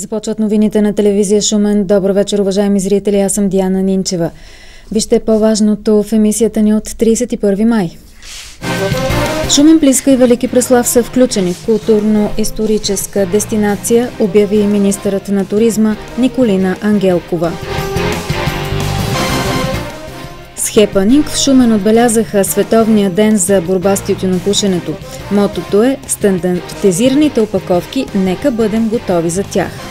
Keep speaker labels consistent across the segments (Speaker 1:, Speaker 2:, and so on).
Speaker 1: Започват новините на телевизия Шумен. Добър вечер, уважаеми зрители. Аз съм Диана Нинчева. Вижте по-важното в емисията ни от 31 май. Шумен, Плиска и Велики Преслав са включени в културно-историческа дестинация, обяви министърът на туризма Николина Ангелкова. С хепанинг в Шумен отбелязаха Световния ден за борба с тютюнопушенето. Мотото е стандартизираните опаковки, нека бъдем готови за тях.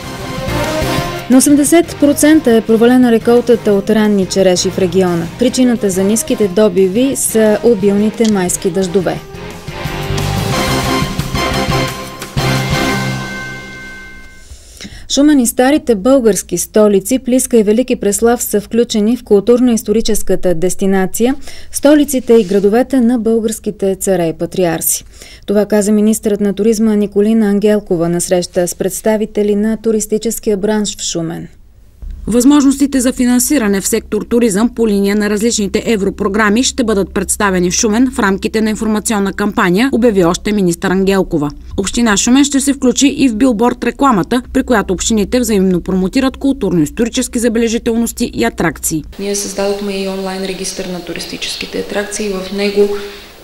Speaker 1: На 80% е провалена реколтата от ранни череши в региона. Причината за ниските добиви са обилните майски дъждове. Шумен и старите български столици, Плиска и Велики Преслав са включени в културно-историческата дестинация, столиците и градовете на българските царе и патриарси. Това каза министърът на туризма Николина Ангелкова на среща с представители на туристическия бранш в Шумен.
Speaker 2: Възможностите за финансиране в сектор туризъм по линия на различните европрограми ще бъдат представени в Шумен в рамките на информационна кампания, обяви още министър Ангелкова. Община Шумен ще се включи и в билборд рекламата, при която общините взаимно промотират културно-исторически забележителности и атракции.
Speaker 3: Ние създадохме и онлайн регистр на туристическите атракции. В него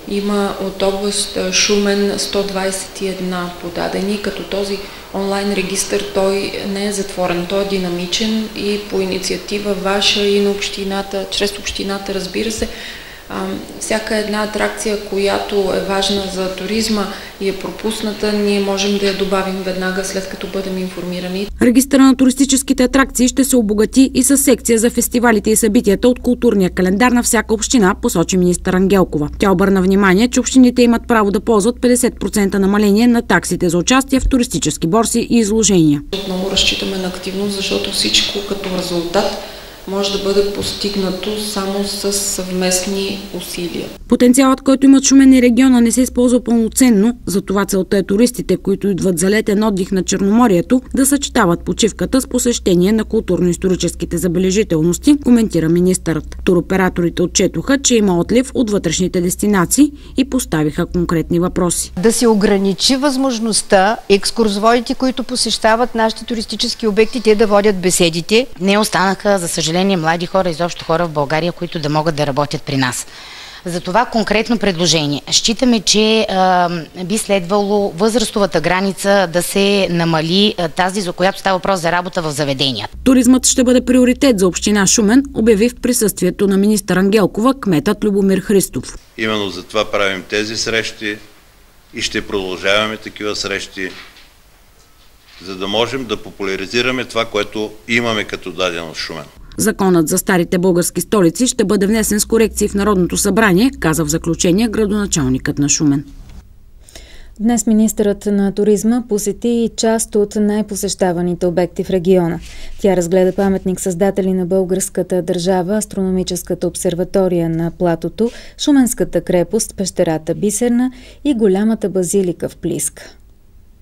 Speaker 3: има от област Шумен 121 подадени, като този онлайн регистр той не е затворен, той е динамичен и по инициатива ваша и на общината, чрез общината разбира се, всяка една атракция, която е важна за туризма и е пропусната, ние можем да я добавим веднага след като бъдем информирани.
Speaker 2: Регистъра на туристическите атракции ще се обогати и с секция за фестивалите и събитията от културния календар на всяка община, посочи министър Ангелкова. Тя обърна внимание, че общините имат право да ползват 50% намаление на таксите за участие в туристически борси и изложения.
Speaker 3: Много разчитаме на активност, защото всичко като резултат може да бъде постигнато само с съвместни усилия.
Speaker 2: Потенциалът, който имат Шумен и региона не се използва пълноценно, затова целта е туристите, които идват за летен отдих на Черноморието, да съчетават почивката с посещение на културно-историческите забележителности, коментира министърът. Туроператорите отчетоха, че има отлив от вътрешните дестинации и поставиха конкретни въпроси.
Speaker 4: Да се ограничи възможността екскурзоводите, които посещават нашите туристически обекти, те да водят беседите.
Speaker 5: Не останаха, за съжаление, съжаление, млади хора, изобщо хора в България, които да могат да работят при нас. За това конкретно предложение. Считаме, че а, би следвало възрастовата граница да се намали а, тази, за която става въпрос за работа в заведения.
Speaker 2: Туризмът ще бъде приоритет за община Шумен, обяви в присъствието на министър Ангелкова кметът Любомир Христов.
Speaker 6: Именно за това правим тези срещи и ще продължаваме такива срещи за да можем да популяризираме това, което имаме като даденост Шумен.
Speaker 2: Законът за старите български столици ще бъде внесен с корекции в Народното събрание, каза в заключение градоначалникът на Шумен.
Speaker 1: Днес министърът на туризма посети и част от най-посещаваните обекти в региона. Тя разгледа паметник създатели на българската държава, астрономическата обсерватория на платото, Шуменската крепост, пещерата Бисерна и голямата базилика в Плиска.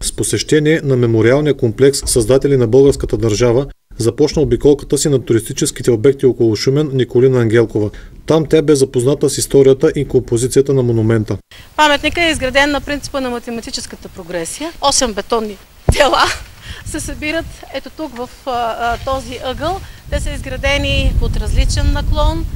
Speaker 7: С посещение на мемориалния комплекс Създатели на българската държава започна обиколката си на туристическите обекти около Шумен Николина Ангелкова. Там тя бе запозната с историята и композицията на монумента.
Speaker 8: Паметникът е изграден на принципа на математическата прогресия. Осем бетонни тела се събират ето тук в а, този ъгъл. Те са изградени под различен наклон,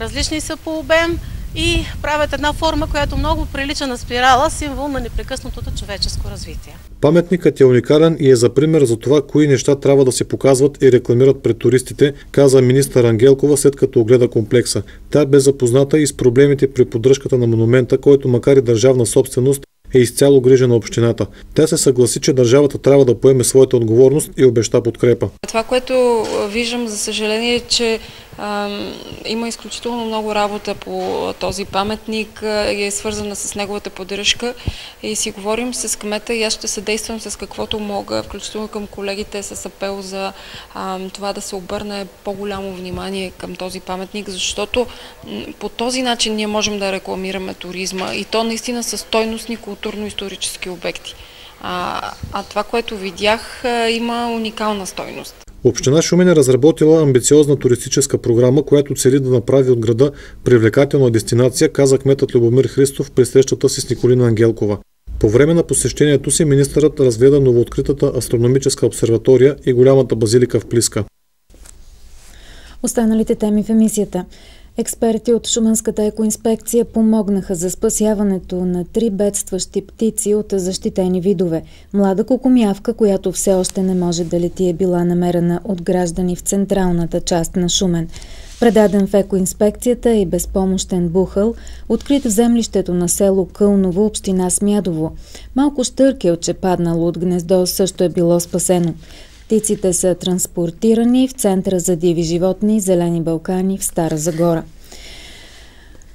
Speaker 8: различни са по обем и правят една форма, която много прилича на спирала, символ на непрекъснатото човеческо развитие.
Speaker 7: Паметникът е уникален и е за пример за това, кои неща трябва да се показват и рекламират пред туристите, каза министър Ангелкова след като огледа комплекса. Тя бе запозната и с проблемите при поддръжката на монумента, който макар и държавна собственост, е изцяло грижа на общината. Тя се съгласи, че държавата трябва да поеме своята отговорност и обеща подкрепа.
Speaker 3: Това, което виждам, за съжаление, е, че има изключително много работа по този паметник и е свързана с неговата поддръжка и си говорим с кмета и аз ще съдействам с каквото мога, включително към колегите с апел за това да се обърне по-голямо внимание към този паметник, защото по този начин ние можем да рекламираме туризма и то наистина са стойностни културно-исторически обекти. А, а това, което видях, има уникална стойност.
Speaker 7: Община Шумен е разработила амбициозна туристическа програма, която цели да направи от града привлекателна дестинация, каза кметът Любомир Христов при срещата си с Николина Ангелкова. По време на посещението си министърът разгледа новооткритата астрономическа обсерватория и голямата базилика в Плиска.
Speaker 1: Останалите теми в емисията. Експерти от Шуманската екоинспекция помогнаха за спасяването на три бедстващи птици от защитени видове. Млада кокомявка, която все още не може да лети, е била намерена от граждани в централната част на Шумен. Предаден в екоинспекцията и безпомощен бухъл, открит в землището на село Кълново, община Смядово. Малко щъркелче паднало от гнездо също е било спасено. Птиците са транспортирани в Центъра за диви животни Зелени Балкани в Стара Загора.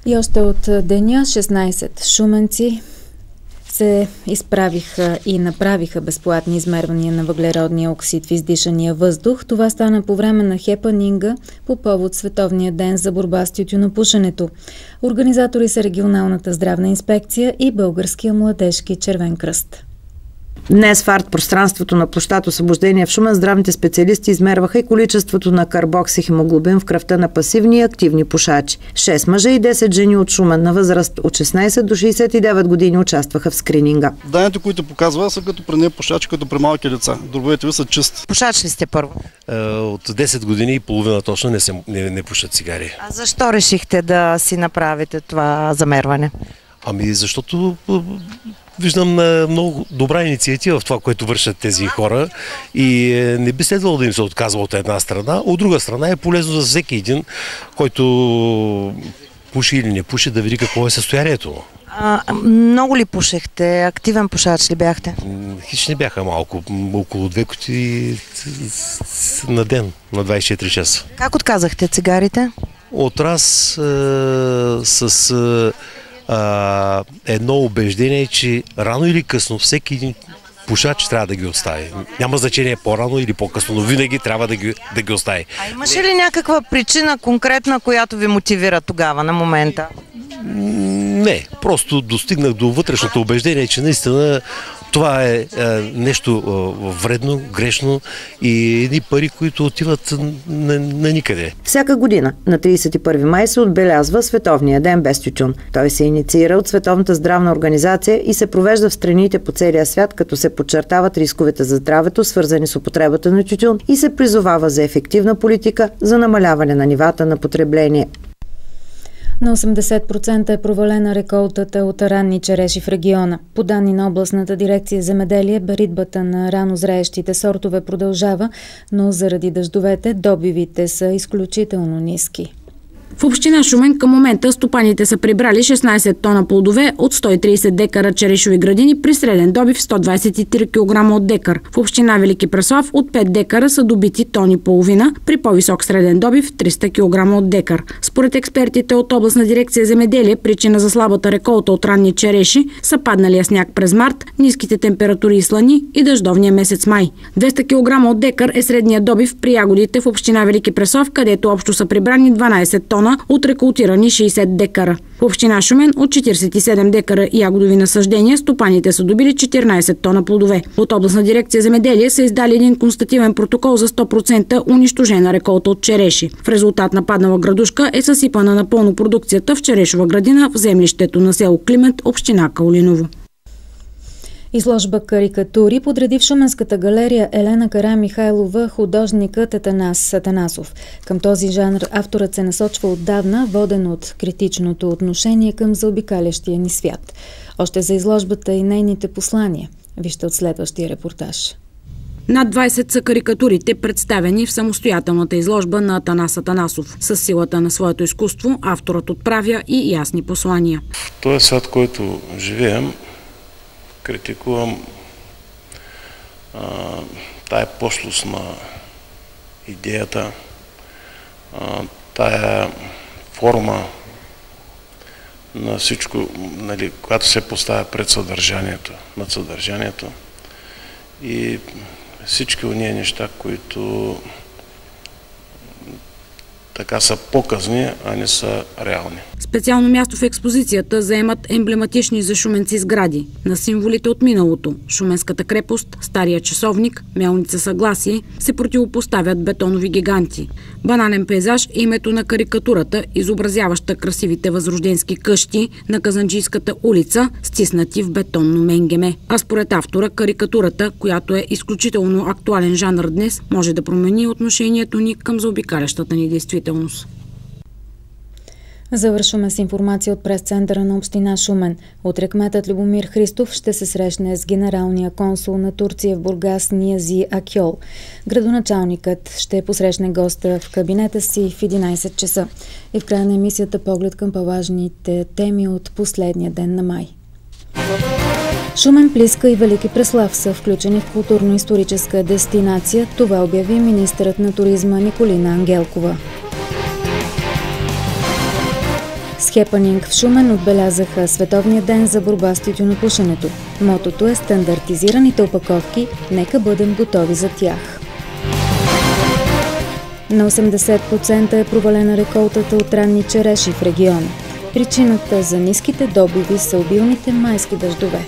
Speaker 1: И още от деня 16 шуменци се изправиха и направиха безплатни измервания на въглеродния оксид в издишания въздух. Това стана по време на хепанинга по повод Световния ден за борба с тютюнопушенето. Организатори са Регионалната здравна инспекция и Българския младежки червен кръст.
Speaker 9: Днес в арт-пространството на площад Освобождение в Шумен здравните специалисти измерваха и количеството на карбоксихемоглобин в кръвта на пасивни и активни пушачи. 6 мъже и 10 жени от Шумен на възраст от 16 до 69 години участваха в скрининга.
Speaker 10: Данните, които показва, са като при не пушачи, като при малки деца. Дробовете ви са чисти.
Speaker 9: Пушач ли сте първо?
Speaker 11: Е, от 10 години и половина точно не, се, не, не пушат цигари.
Speaker 9: А защо решихте да си направите това замерване?
Speaker 11: Ами защото виждам много добра инициатива в това, което вършат тези хора и е, не би следвало да им се отказва от една страна. От друга страна е полезно за всеки един, който пуши или не пуши, да види какво е състоянието
Speaker 9: А, много ли пушехте? Активен пушач ли бяхте?
Speaker 11: Хич не бяха малко. Около две коти на ден, на 24 часа.
Speaker 9: Как отказахте цигарите?
Speaker 11: От раз е, с е, а, едно убеждение, че рано или късно всеки един пушач трябва да ги остави. Няма значение по-рано или по-късно, но винаги трябва да ги, да ги остави.
Speaker 9: А имаше ли някаква причина конкретна, която ви мотивира тогава, на момента?
Speaker 11: Не, просто достигнах до вътрешното убеждение, че наистина това е, е нещо е, вредно, грешно и едни пари, които отиват на, на никъде.
Speaker 9: Всяка година на 31 май се отбелязва Световния ден без тютюн. Той се инициира от Световната здравна организация и се провежда в страните по целия свят, като се подчертават рисковете за здравето, свързани с употребата на тютюн и се призовава за ефективна политика за намаляване на нивата на потребление.
Speaker 1: На 80% е провалена реколтата от ранни череши в региона. По данни на областната дирекция земеделие, баритбата на рано зреещите сортове продължава, но заради дъждовете добивите са изключително ниски.
Speaker 2: В община Шумен към момента стопаните са прибрали 16 тона плодове от 130 декара черешови градини при среден добив 123 кг от декар. В община Велики Преслав от 5 декара са добити тони половина при по-висок среден добив 300 кг от декар. Според експертите от областна дирекция земеделие, причина за слабата реколта от ранни череши са падналия сняг през март, ниските температури и слани и дъждовния месец май. 200 кг от декар е средния добив при ягодите в община Велики Преслав, където общо са прибрани 12 тона тона от рекултирани 60 декара. В община Шумен от 47 декара ягодови насъждения стопаните са добили 14 тона плодове. От областна дирекция земеделие са издали един констативен протокол за 100% унищожена реколта от череши. В резултат на паднала градушка е съсипана напълно продукцията в черешова градина в землището на село Климент, община Каолиново.
Speaker 1: Изложба карикатури подреди в Шуменската галерия Елена Кара Михайлова художникът Атанас Атанасов. Към този жанр авторът се насочва отдавна, воден от критичното отношение към заобикалящия ни свят. Още за изложбата и нейните послания. Вижте от следващия репортаж.
Speaker 2: Над 20 са карикатурите, представени в самостоятелната изложба на Атанас Атанасов. С силата на своето изкуство авторът отправя и ясни послания.
Speaker 12: В този свят, който живеем, критикувам а, тая пошлост на идеята, а, тая форма на всичко, нали, която се поставя пред съдържанието, над съдържанието. И всички уния неща, които така са показни, а не са реални.
Speaker 2: Специално място в експозицията заемат емблематични за шуменци сгради на символите от миналото. Шуменската крепост, Стария часовник, Мелница Съгласие се противопоставят бетонови гиганти. Бананен пейзаж е името на карикатурата, изобразяваща красивите възрожденски къщи на Казанджийската улица, стиснати в бетонно менгеме. А според автора, карикатурата, която е изключително актуален жанр днес, може да промени отношението ни към заобикалящата ни действителност.
Speaker 1: Завършваме с информация от прес-центъра на община Шумен. Утре кметът Любомир Христов ще се срещне с генералния консул на Турция в Бургас Ниази Акьол. Градоначалникът ще посрещне госта в кабинета си в 11 часа. И в края на емисията поглед към по-важните теми от последния ден на май. Шумен, Плиска и Велики Преслав са включени в културно-историческа дестинация. Това обяви министърът на туризма Николина Ангелкова. С хепанинг в Шумен отбелязаха Световния ден за борба с тютюнопушенето. Мотото е стандартизираните опаковки, нека бъдем готови за тях. На 80% е провалена реколтата от ранни череши в региона. Причината за ниските добиви са обилните майски дъждове.